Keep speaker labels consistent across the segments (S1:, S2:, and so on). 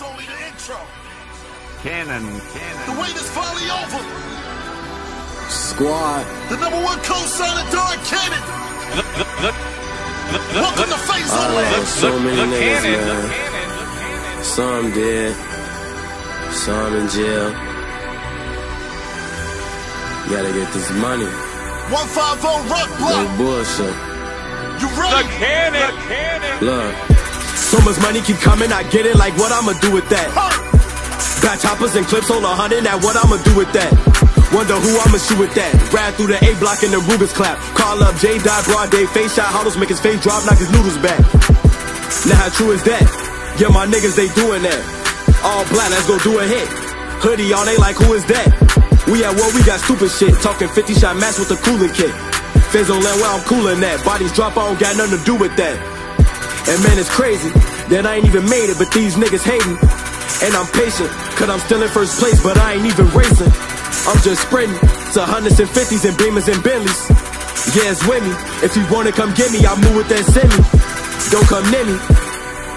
S1: that's only the intro.
S2: Cannon,
S1: The wait is finally over.
S3: Squad.
S1: The number one co-signer, Don Cannon. Welcome to Face
S3: Oh,
S1: Online.
S3: so many
S2: the
S3: niggas,
S2: cannon, the cannon, the cannon.
S3: Some dead. Some in jail. Gotta get this money.
S1: 150 Rock
S3: No bullshit.
S1: You
S2: The cannon, the cannon.
S3: Look. So much money keep coming, I get it, like what I'ma do with that? Got choppers and clips on a hundred, now what I'ma do with that? Wonder who I'ma shoot with that. Ride through the A block in the Rubens clap. Call up J Dot, broad day, face shot, huddles, make his face drop, knock his noodles back. Now how true is that? Yeah, my niggas, they doing that. All black, let's go do a hit. Hoodie on, they like, who is that? We at war, we got stupid shit. Talking 50 shot match with the cooling kit. Feds don't let where I'm coolin' that. Bodies drop, I don't got nothing to do with that. And man, it's crazy that I ain't even made it, but these niggas hating. And I'm patient, cause I'm still in first place, but I ain't even racing. I'm just sprinting to hundreds and fifties and beamers and Bentleys. Yeah, it's with me. If you wanna come get me, I move with that semi. Don't come near me,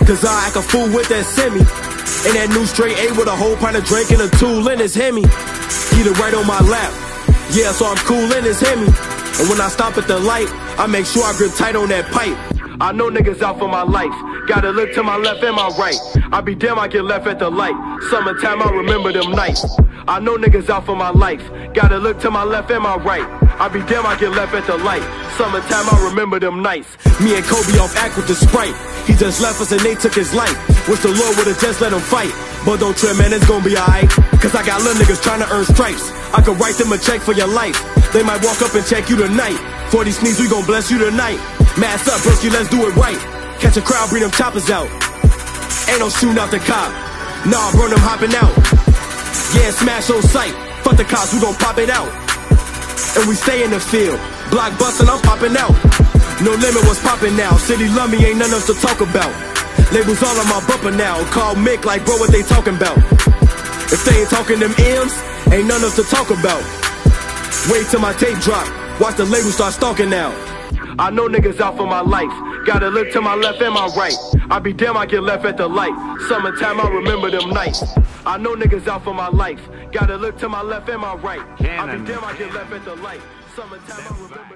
S3: cause I act a fool with that semi. And that new straight A with a whole pint of drink and a tool in his Hemi. He the right on my lap. Yeah, so I'm cool in his Hemi. And when I stop at the light, I make sure I grip tight on that pipe. I know niggas out for my life. Gotta look to my left and my right. I be damn, I get left at the light. Summertime, I remember them nights. I know niggas out for my life. Gotta look to my left and my right. I be damn, I get left at the light. Summertime, I remember them nights. Me and Kobe off act with the sprite. He just left us and they took his life. Wish the Lord would've just let him fight. But don't trip, man, it's gonna be alright. Cause I got little niggas trying to earn stripes. I could write them a check for your life. They might walk up and check you tonight. 40 sneaks, we gon' bless you tonight. Mass up, broski, let's do it right. Catch a crowd, bring them choppers out. Ain't no shooting out the cop. Nah, burn them hopping out. Yeah, smash on sight. Fuck the cops, we gon' pop it out. And we stay in the field. Block bustin', I'm popping out. No limit what's popping now. City love me, ain't nothing else to talk about. Labels all on my bumper now. Call Mick like, bro, what they talking about? If they ain't talking them M's, ain't nothing else to talk about. Wait till my tape drop. Watch the label start stalking now. I know niggas out for my life. Gotta look to my left and my right. I be damn, I get left at the light. Summertime, I remember them nights. I know niggas out for my life. Gotta look to my left and my right. I be damn, I get left at the light. Summertime, I remember them nights.